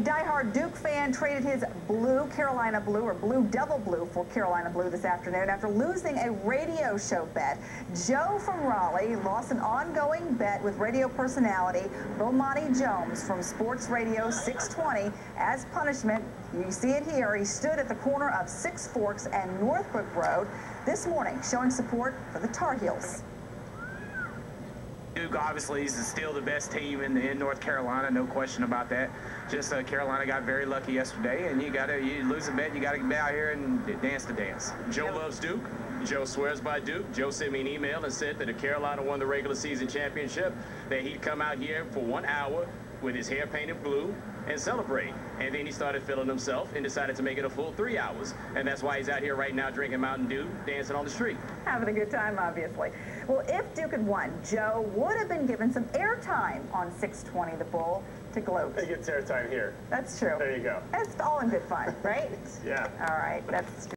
diehard Duke fan traded his blue Carolina blue or blue devil blue for Carolina blue this afternoon after losing a radio show bet. Joe from Raleigh lost an ongoing bet with radio personality Bomani Jones from Sports Radio 620. As punishment, you see it here, he stood at the corner of Six Forks and Northbrook Road this morning showing support for the Tar Heels. Duke obviously is still the best team in, in North Carolina, no question about that. Just uh, Carolina got very lucky yesterday, and you got to you lose a bet, you got to get out here and dance the dance. Joe loves Duke. Joe swears by Duke. Joe sent me an email and said that if Carolina won the regular season championship, that he'd come out here for one hour with his hair painted blue and celebrate. And then he started feeling himself and decided to make it a full three hours. And that's why he's out here right now drinking Mountain Dew, dancing on the street. Having a good time, obviously. Well, if Duke had won, Joe would have been given some airtime on 620 The Bull to gloat. He gets airtime here. That's true. There you go. That's all in good fun, right? yeah. All right. That's